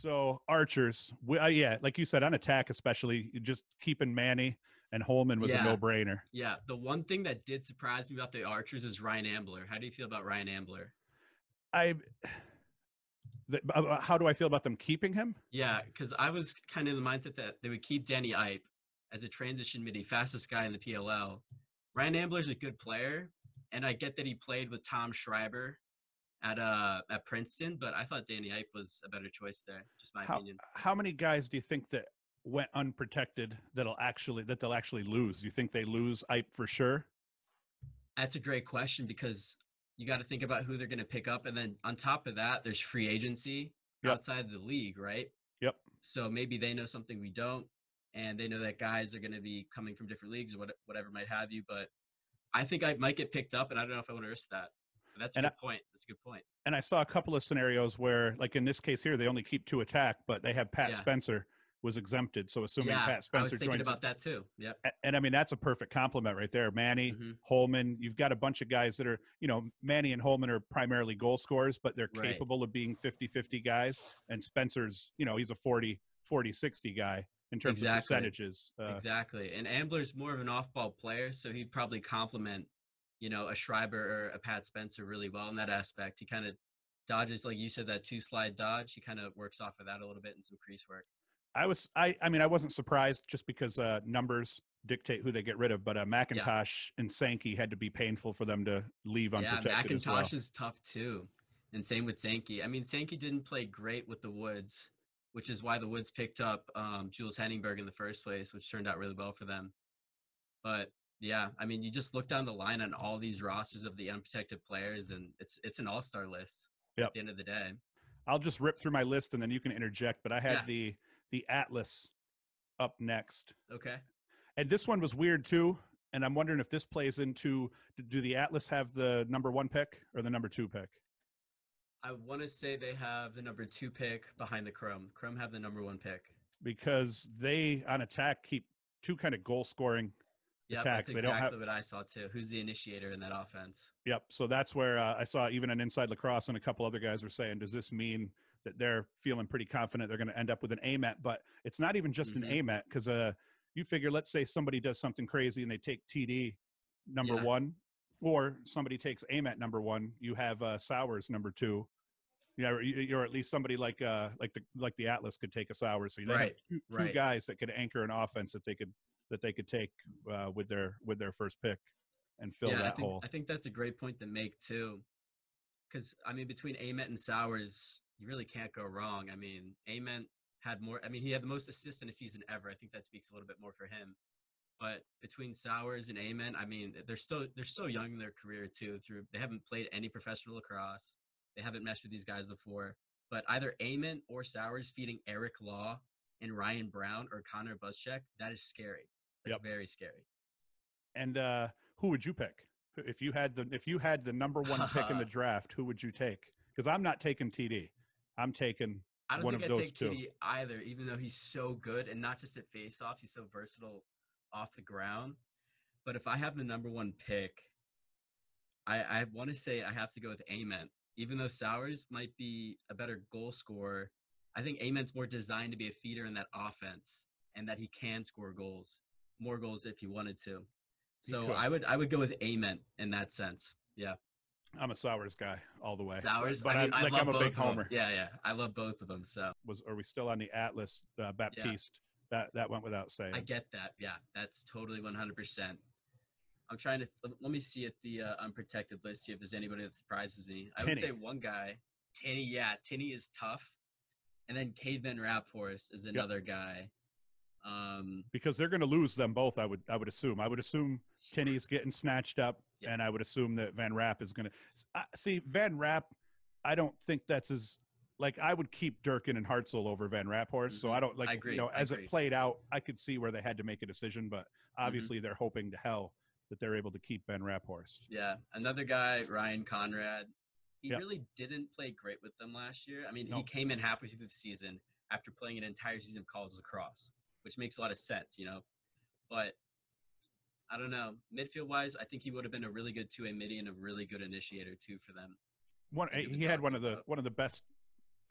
So archers, we, uh, yeah, like you said, on attack, especially just keeping Manny and Holman was Yeah. a no-brainer. Yeah, the one thing that did surprise me about the Archers is Ryan Ambler. How do you feel about Ryan Ambler? I, the, uh, how do I feel about them keeping him? Yeah, because I was kind of in the mindset that they would keep Danny Eipp as a transition midi, fastest guy in the PLL. Ryan Ambler's a good player, and I get that he played with Tom Schreiber at uh at Princeton, but I thought Danny Eipp was a better choice there. Just my How opinion. how many guys do you think that went unprotected that'll actually that they'll actually lose? Do you think they lose Eipp for sure? That's a great question because you got to think about who they're going to pick up, and then on top of that, there's free agency Yep. outside the league, right? Yep. So maybe they know something we don't, and they know that guys are going to be coming from different leagues, or whatever might have you. But I think I might get picked up, and I don't know if I want to risk that. That's a And good point. That's a good point. And I saw a couple of scenarios where, like in this case here, they only keep two attack, but they have Pat Yeah. Spencer was exempted. So assuming yeah, Pat I was thinking joins, about that too. Yep. a- and I mean that's a perfect compliment right there. Manny, Mhm. Holman, you've got a bunch of guys that are, you know, Manny and Holman are primarily goal scorers, but they're Right. capable of being 50-50 guys. And Spencer's, you know, he's a 40, 40, 60 guy in terms Exactly. of percentages. Uh, exactly. And Ambler's more of an off-ball player, so he'd probably complement, you know, a Schreiber or a Pat Spencer really well in that aspect. He kind of dodges, like you said, that two-slide dodge. He kind of works off of that a little bit and some crease work. I was, I, I mean, I wasn't surprised just because uh, numbers dictate who they get rid of, but uh, McIntosh and Sankey had to be painful for them to leave Yeah, unprotected as well. Is tough too, and same with Sankey. I mean, Sankey didn't play great with the Woods, which is why the Woods picked up um, Jules Heningburg in the first place, which turned out really well for them. But yeah, I mean, you just look down the line on all these rosters of the unprotected players, and it's it's an all star list. Yep. At the end of the day, I'll just rip through my list and then you can interject. But I had Yeah. the the Atlas up next, okay. and this one was weird too. And I'm wondering if this plays into do the Atlas have the number one pick or the number two pick? I want to say they have the number two pick behind the Chrome. Chrome have the number one pick. Because they on attack keep two kind of goal scoring. Yeah, Attacks, that's don't have- exactly what I saw too. Who's the initiator in that offense? Yep. So that's where uh, I saw even an inside lacrosse and a couple other guys were saying, does this mean that they're feeling pretty confident they're going to end up with an AMET? But it's not even just Mhm. an AMET because uh, you figure, let's say somebody does something crazy and they take TD number Yeah. one, or somebody takes AMET number one, you have uh, Sowers number two. You know, or at least somebody like uh, like the like the Atlas could take a Sowers. So you have two, two right. guys that could anchor an offense that they could that they could take uh, with their with their first pick and fill yeah, that I think, hole. I think that's a great point to make too. Because I mean, between Ament and Sowers, you really can't go wrong. I mean, Ament had more. I mean, he had the most assists in a season ever. I think that speaks a little bit more for him. But between Sowers and Ament, I mean, they're still they're so young in their career too. Through they haven't played any professional lacrosse. They haven't meshed with these guys before. But either Ament or Sowers feeding Eric Law and Ryan Brown or Connor Buczek, that is scary. That's Yep. very scary. And uh, who would you pick if you had the if you had the number one pick in the draft? Who would you take? Because I'm not taking TD. I'm taking I don't one think of those take two. TD either, even though he's so good and not just at face-offs, he's so versatile off the ground. But if I have the number one pick, I, I want to say I have to go with Ament. Even though Sowers might be a better goal scorer, I think Ament's more designed to be a feeder in that offense and that he can score goals, more goals if you wanted to. So. I would I would go with Amen in that sense. Yeah. I'm a Sowers guy all the way. Sowers, but I mean, I'm, I like love I'm a big homer. Yeah, yeah. I love both of them. So Was are we still on the Atlas uh, Baptiste? That that went without saying. I get that. Yeah, that's totally 100%. I'm trying to let- let me see at the uh, unprotected list see if there's anybody that surprises me. I would say one guy, Tinny. Yeah, Tinny is tough, and then Cade Van Raaphorst is another guy. Um, because they're going to lose them both. I would I would assume. I would assume Tinney's getting snatched up, Yeah. and I would assume that Van Rapp is going to uh, see Van Rapp. I don't think that's as like I would keep Durkin and Hartzell over Van Raaphorst. So Mhm. I don't like I agree, you know as it played out, I could see where they had to make a decision, but Mm-hmm. obviously they're hoping to hell that they're able to keep Van Raaphorst. yeah, another guy, Ryan Conrad. He Yeah. really didn't play great with them last year. I mean, No. he came in halfway through the season after playing an entire season of college lacrosse, which makes a lot of sense, you know. But I don't know. Midfield wise, I think he would have been a really good two A midi and a really good initiator too for them. One he had one of the one of the best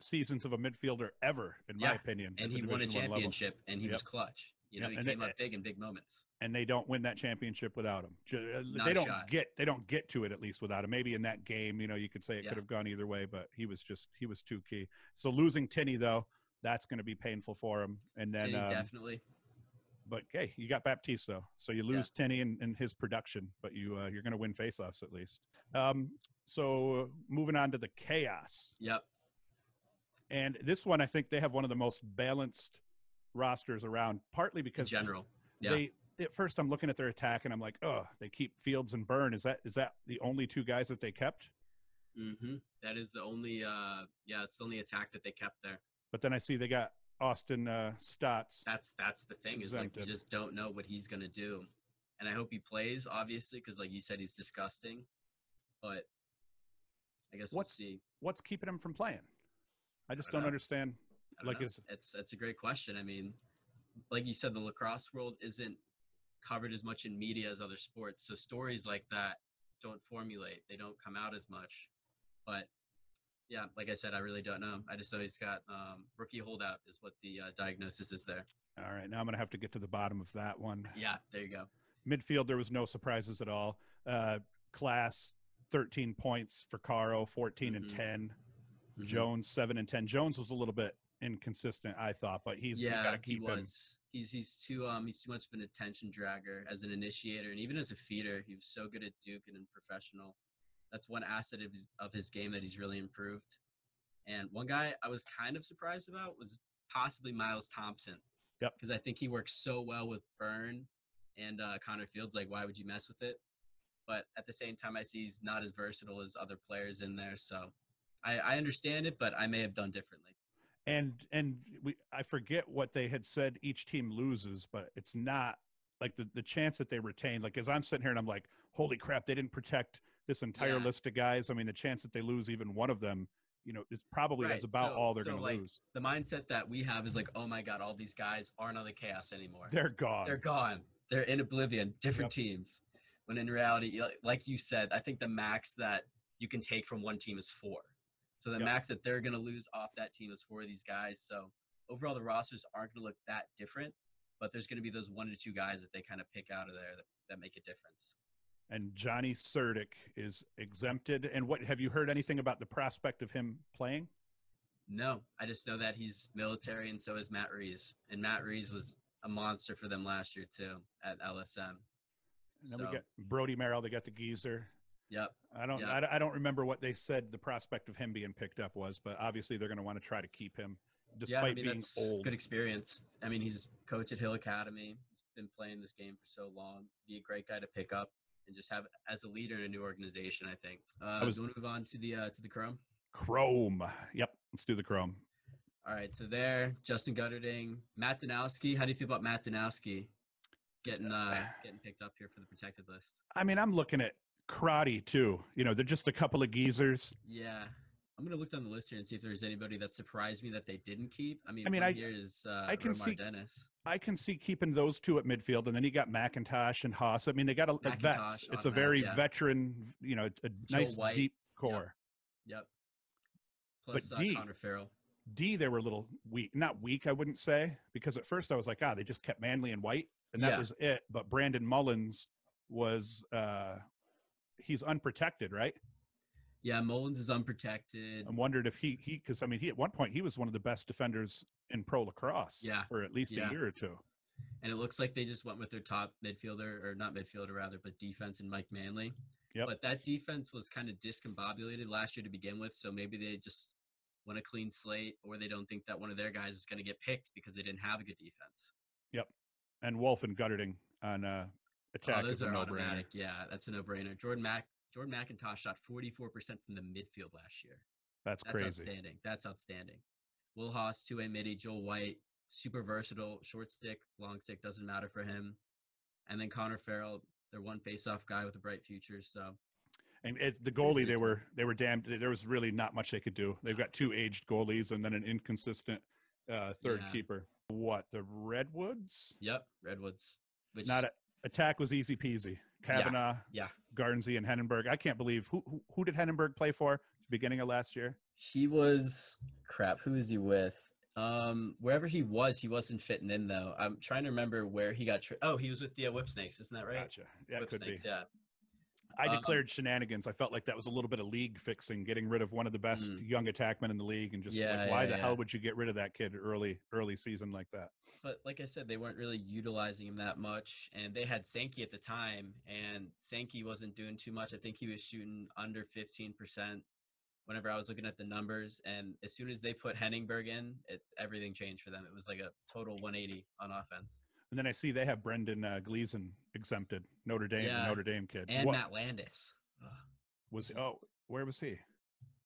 seasons of a midfielder ever, in my Yeah, opinion. and he won a Division I level. championship, and he was clutch. You know, Yep, he and came it- up eh, big in big moments. and they don't win that championship without him. Eh, Not They don't shot. get they don't get to it at least without him. Maybe in that game, you know, you could say it Yeah. could have gone either way, but he was just he was too key. So losing Tinney though, that's going to be painful for him. And then, um, definitely. but hey, you got Baptiste though, so you Yeah. lose Tinney and, and his production, but you uh, you're going to win faceoffs at least. Um, so moving on to the chaos. Yep. And this one, I think they have one of the most balanced rosters around, partly In because general. Yeah. they at first I'm looking at their attack and I'm like, oh, they keep Fields and Byrne. Is that is that the only two guys that they kept? Mm-hmm. That is the only. uh Yeah, it's the only attack that they kept there. But then I see they got Austin uh, Staats. That's that's the thing is like you just don't know what he's gonna do, and I hope he plays obviously because like you said he's disgusting, but I guess What's- we'll see. What's keeping him from playing? I just I don't don't understand. Don't Like know. is it's it's a great question. I mean, like you said, the lacrosse world isn't covered as much in media as other sports, so stories like that don't formulate. They don't come out as much. But yeah, like I said, I really don't know. I just know he's got um, rookie holdout is what the uh, diagnosis is there. all right. Now I'm gonna have to get to the bottom of that one. Yeah, there you go. Midfield, there was no surprises at all. Uh, class 13 points for Caro, 14 and Mhm. 10. Mhm. Jones seven and 10. Jones was a little bit inconsistent, I thought, but he's yeah, got to keep he him. was. He's he's too um he's too much of an attention dragger as an initiator and even as a feeder. He was so good at Duke and in professional. That's one asset of his, of his game that he's really improved. And one guy I was kind of surprised about was possibly Miles Thompson. Yep. Because I think he works so well with Byrne and uh, Connor Fields. Like, why would you mess with it? But at the same time, I see he's not as versatile as other players in there. So I, I understand it, but I may have done differently. and and we I forget what they had said each team loses, but it's not like the the chance that they retain. Like as I'm sitting here and I'm like, holy crap, they didn't protect this entire Yeah. list of guys. I mean, the chance that they lose even one of them, you know, is probably that's about so- all they're so, going to lose. the mindset that we have is like, oh my god, all these guys aren't on the chaos anymore. They're gone. They're gone. They're in oblivion, different teams. When in reality, like you said, I think the max that you can take from one team is four. So the Yep. max that they're going to lose off that team is four of these guys. So overall, the rosters aren't going to look that different, but there's going to be those one to two guys that they kind of pick out of there that, that make a difference. And Johnny Surdick is exempted. And what have you heard anything about the prospect of him playing? No, I just know that he's military, and so is Matt Rees. And Matt Rees was a monster for them last year too at LSM. And then So- we got Brodie Merrill. They got the geezer. Yep. I don't. Yeah. I, don't- I don't remember what they said the prospect of him being picked up was, but obviously they're going to want to try to keep him, despite yeah, I mean being that's old. good experience. I mean, he's coach at Hill Academy. He's been playing this game for so long. Be a great guy to pick up and just have as a leader in a new organization. I think. Uh, was- do you want to move on to the uh, to the Chrome? Chrome. Yep. Let's do the Chrome. All right, so there, Justin Guterding, Matt Danowski. How do you feel about Matt Danowski getting uh, getting picked up here for the protected list? I mean, I'm looking at karate too. You know, they're just a couple of geezers. Yeah. I'm gonna look down the list here and see if there's anybody that surprised me that they didn't keep. I mean, I mean, I- is uh, I can Romar see- Dennis. I can see keeping those two at midfield, and then you got McIntosh and Haas. I mean, they got a, a vets. It's a that, very yeah. veteran, you know, a nice White. deep core. Yep. Plus uh, D- Connor Farrell. D, they were a little weak. Not weak, I wouldn't say, because at first I was like, ah, they just kept Manley and White, and that Yeah. was it. But Brandon Mullins was, uh he's unprotected, right? Yeah, Mullins is unprotected. I wondered if he he because I mean he at one point he was one of the best defenders in pro lacrosse. Yeah, for at least yeah. a year or two. And it looks like they just went with their top midfielder, or not midfielder rather, but defense and Mike Manley. Yep. But that defense was kind of discombobulated last year to begin with, so maybe they just want a clean slate, or they don't think that one of their guys is going to get picked because they didn't have a good defense. Yep. And Wolf and Guterding on uh, attack oh, those are automatic. Yeah, that's a no-brainer. Jordan Mac, Jordan MacIntosh shot 44% from the midfield last year. That's, crazy. That's crazy. outstanding. That's outstanding. Will Haas, two way midi, Joel White, super versatile, short stick, long stick, doesn't matter for him. And then Connor Farrell, their one face-off guy with a bright future. So And it's the goalie they were they were damned. There was really not much they could do. They've got two aged goalies and then an inconsistent uh, third Yeah. keeper. What the Redwoods? yep, Redwoods. Which Not a, attack was easy peasy. Kavanagh, yeah, Garnsey, and Heningburg. I can't believe who, who who did Heningburg play for? beginning of last year? He was crap. Who is he with? Um, wherever he was, he wasn't fitting in though. I'm trying to remember where he got. Tra- oh, he was with the uh, Whip Snakes, isn't that right? Gotcha. Yeah, Whip could be. Snakes, yeah. I Um, declared shenanigans. I felt like that was a little bit of league fixing, getting rid of one of the best Mm. young attackmen in the league, and just Yeah, like, why yeah, the yeah. hell would you get rid of that kid early, early season like that? But like I said, they weren't really utilizing him that much, and they had Sankey at the time, and Sankey wasn't doing too much. I think he was shooting under fifteen percent. Whenever I was looking at the numbers, and as soon as they put Heningburg in, it everything changed for them. It was like a total 180 on offense. And then I see they have Brendan uh, Gleason exempted, Notre Dame, Yeah, Notre Dame kid. And What- Matt Landis. Ugh, was oh, where was he?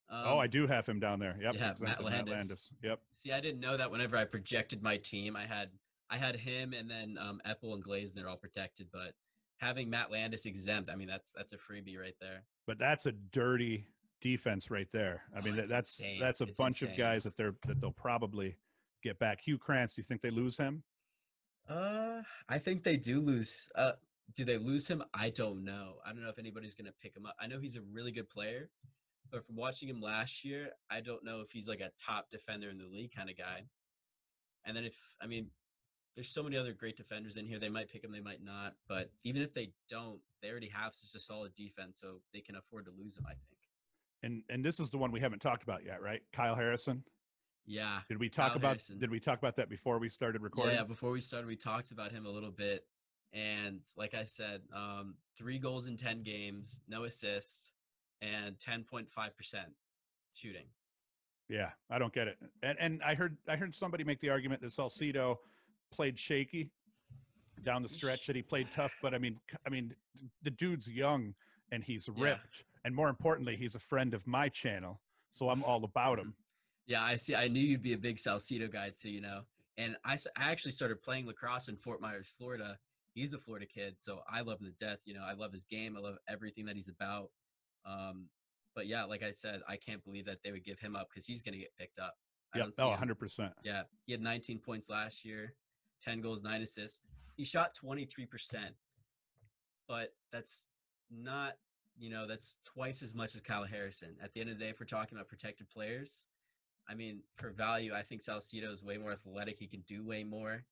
oh, I um, do have him down there. Yep, yeah, Matt exempted, Landis. Yep. See, I didn't know that whenever I projected my team, I had I had him and then um, Epple and Glazner all protected, but having Matt Landis exempt, I mean that's that's a freebie right there. But that's a dirty defense right there. I Oh, mean, that, that's insane. that's a It's bunch of guys that they're that they'll probably get back. Hugh Krantz, do you think they lose him? Uh, I think they do lose. Uh, do they lose him? I don't know. I don't know if anybody's gonna pick him up. I know he's a really good player, but from watching him last year, I don't know if he's like a top defender in the league kind of guy. And then if I mean, there's so many other great defenders in here. They might pick him, they might not. But even if they don't, they already have such a solid defense, so they can afford to lose him. I think. And and this is the one we haven't talked about yet, right? Kyle Harrison. Yeah. Did we talk Kyle about Harrison. did we talk about that before we started recording? yeah, before we started, we talked about him a little bit. And like I said, um, three goals in 10 games, no assists, and 10.5% shooting. Yeah, I don't get it. And and I heard I heard somebody make the argument that Salcido played shaky down the stretch that he played tough, but I mean I mean the dude's young and he's Yeah. ripped and more importantly he's a friend of my channel, so I'm all about him. Yeah, I see. I knew you'd be a big Salcido guy too, you know. And I, I actually started playing lacrosse in Fort Myers, Florida. He's a Florida kid, so I love him to death. You know, I love his game. I love everything that he's about. Um, but yeah, like I said, I can't believe that they would give him up because he's going to get picked up. I Yep. don't see Oh, 100%. Yeah, he had 19 points last year, 10 goals, 9 assists. He shot 23%, but that's not, you know, that's twice as much as Kyle Harrison. At the end of the day, if we're talking about protected players, I mean, for value, I think Salcido is way more athletic. He can do way more.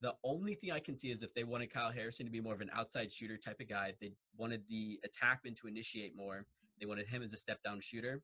The only thing I can see is if they wanted Kyle Harrison to be more of an outside shooter type of guy, they wanted the attackman to initiate more, they wanted him as a step down shooter,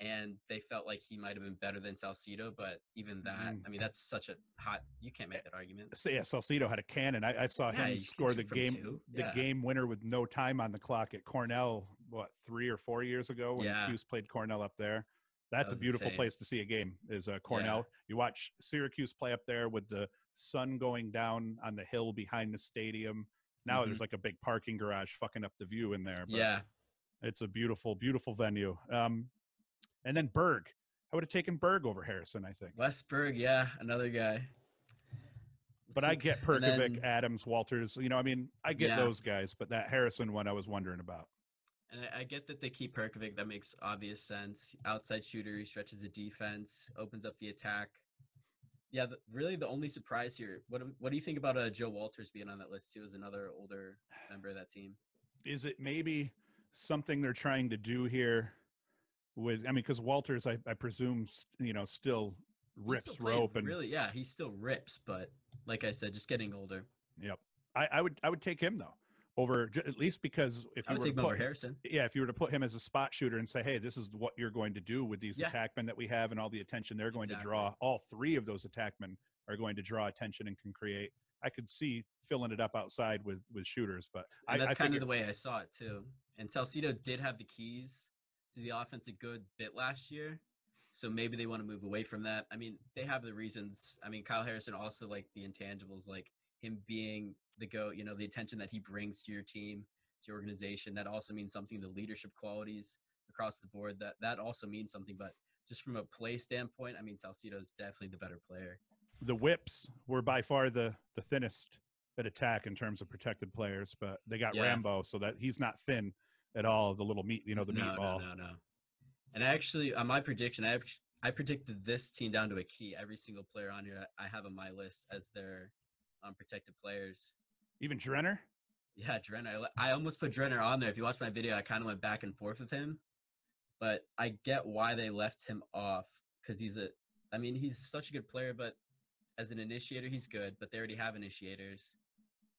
and they felt like he might have been better than Salcido. But even that, Mm. I mean, that's such a hot. You can't make that argument. So yeah, Salcido had a cannon. I, I saw Yeah, him score the game two. the Yeah. game winner with no time on the clock at Cornell, what, three or four years ago when Yeah. Hughes played Cornell up there. That's a beautiful insane. place to see a game is uh, Cornell. You watch Syracuse play up there with the sun going down on the hill behind the stadium. Now there's like a big parking garage fucking up the view in there. but Yeah, It's a beautiful, beautiful venue. Um, and then Berg. I would have taken Berg over Harrison, I think. Westberg. Yeah, another guy. But I get Perkovic, then- Adams, Walters. You know, I mean, I get Yeah. those guys, but that Harrison one I was wondering about. And I, I get that they keep Perkovic. That makes obvious sense. Outside shooter, he stretches the defense, opens up the attack. Yeah, the, really the only surprise here. What do- what do you think about uh, Joe Walters being on that list too? As another older member of that team. Is it maybe something they're trying to do here? With I mean, because Walters, I, I presume, you know, still rips still rope and really, yeah, he still rips. But like I said, just getting older. yep. I, I would I would take him though over at least because if I you were take to put, Harrison. yeah, if you were to put him as a spot shooter and say, hey, this is what you're going to do with these Yeah. attackmen that we have and all the attention they're going Exactly. to draw, all three of those attackmen are going to draw attention and can create. I could see filling it up outside with with shooters, but I, that's I kind figure, of the way I saw it too. And Salcido did have the keys to the offense a good bit last year. So maybe they want to move away from that. I mean, they have the reasons. I mean, Kyle Harrison also like the intangibles, like him being the go, you know, the attention that he brings to your team, to your organization. That also means something. The leadership qualities across the board. That that also means something. But just from a play standpoint, I mean, Salcido is definitely the better player. the whips were by far the the thinnest at attack in terms of protected players, but they got Yeah. Rambo, so that he's not thin at all. The little meat, you know, the no, meatball. No, no, no. And I actually, on my prediction, I I predicted this team down to a key. Every single player on here, I have on my list as their um, protected players. Even Drenner. Yeah, Drenner. I, I almost put Drenner on there. If you watch my video, I kind of went back and forth with him. but I get why they left him off because he's a. I mean, he's such a good player, but as an initiator, he's good. But they already have initiators,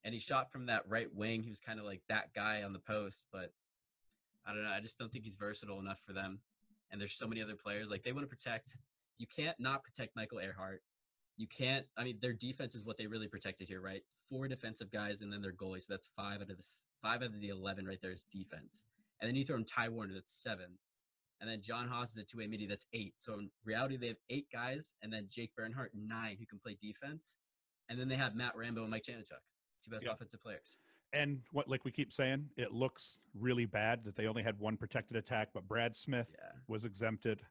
and he shot from that right wing. He was kind of like that guy on the post, but I don't know. I just don't think he's versatile enough for them. And there's so many other players like they want to protect. You can't not protect Michael Ehrhart. You can't. I mean, their defense is what they really protected here, right? Four defensive guys and then their goalie. So that's five out of the five out of the eleven right there is defense. And then you throw in Ty Warner, that's seven. And then John Haus is a two-way midi, that's eight. So in reality, they have eight guys, and then Jake Bernhardt nine who can play defense. And then they have Matt Rambo and Mike Chanenchuk, two best Yep. offensive players. And what, like we keep saying, it looks really bad that they only had one protected attack, but Brad Smith Yeah. was exempted,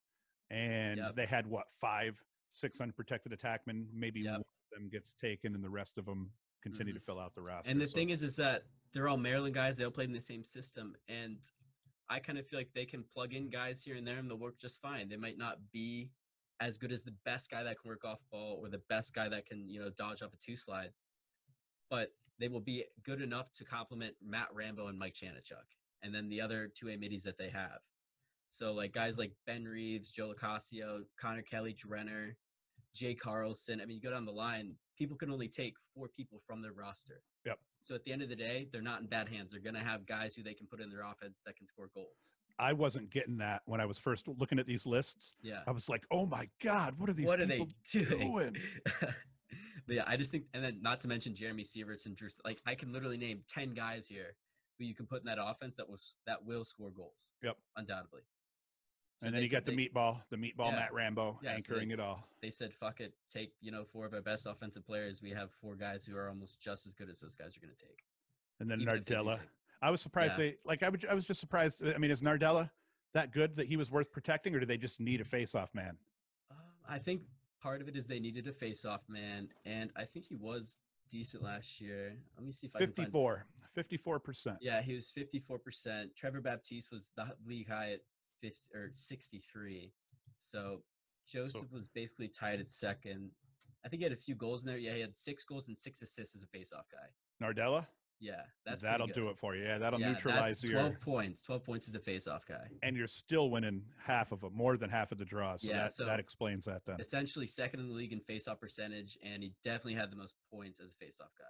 and Yep. they had what five, six unprotected attackmen. Maybe Yep. one of them gets taken, and the rest of them continue to mm-hmm. fill out the roster. And the So- thing is, is that they're all Maryland guys. They all played in the same system, and I kind of feel like they can plug in guys here and there, and they'll work just fine. They might not be as good as the best guy that can work off ball or the best guy that can, you know, dodge off a two slide, but they will be good enough to complement Matt Rambo and Mike Chanenchuk, and then the other two A middies that they have. So like guys like Ben Reeves, Joe LoCascio, Connor Kelly, Drenner, Jay Carlson. I mean, you go down the line, people can only take four people from their roster. Yep. So at the end of the day, they're not in bad hands. They're going to have guys who they can put in their offense that can score goals. I wasn't getting that when I was first looking at these lists. Yeah. I was like, "Oh my god, what are these what are they people doing? doing?" but yeah, I just think, and then not to mention Jeremy Sieverts and Drew. Like I can literally name ten guys here who you can put in that offense that was that will score goals. Yep. Undoubtedly. So and then you got the they- meatball, the meatball Yeah. Matt Rambo Yeah, so anchoring they- it all. They said, "Fuck it, take you know four of our best offensive players. We have four guys who are almost just as good as those guys are going to take." And then even if they do Nardella. I was surprised Yeah. they like I would I was just surprised. I mean, is Nardella that good that he was worth protecting, or do they just need a face-off man? Um, I think part of it is they needed a face-off man, and I think he was decent last year. Let me see if I can find 54, 54 percent. Yeah, he was fifty-four percent. Trevor Baptiste was the league high at 50, or sixty-three. So Joseph was basically tied at second. I think he had a few goals in there. Yeah, he had six goals and six assists as a face-off guy. Nardella, Yeah, that's that'll do it for you. Yeah, that'll Yeah, neutralize that's your. twelve points. Twelve points is a face-off guy. And you're still winning half of them, more than half of the draws. So Yeah, that so- that explains that then. Essentially second in the league in face-off percentage, and he definitely had the most points as a face-off guy.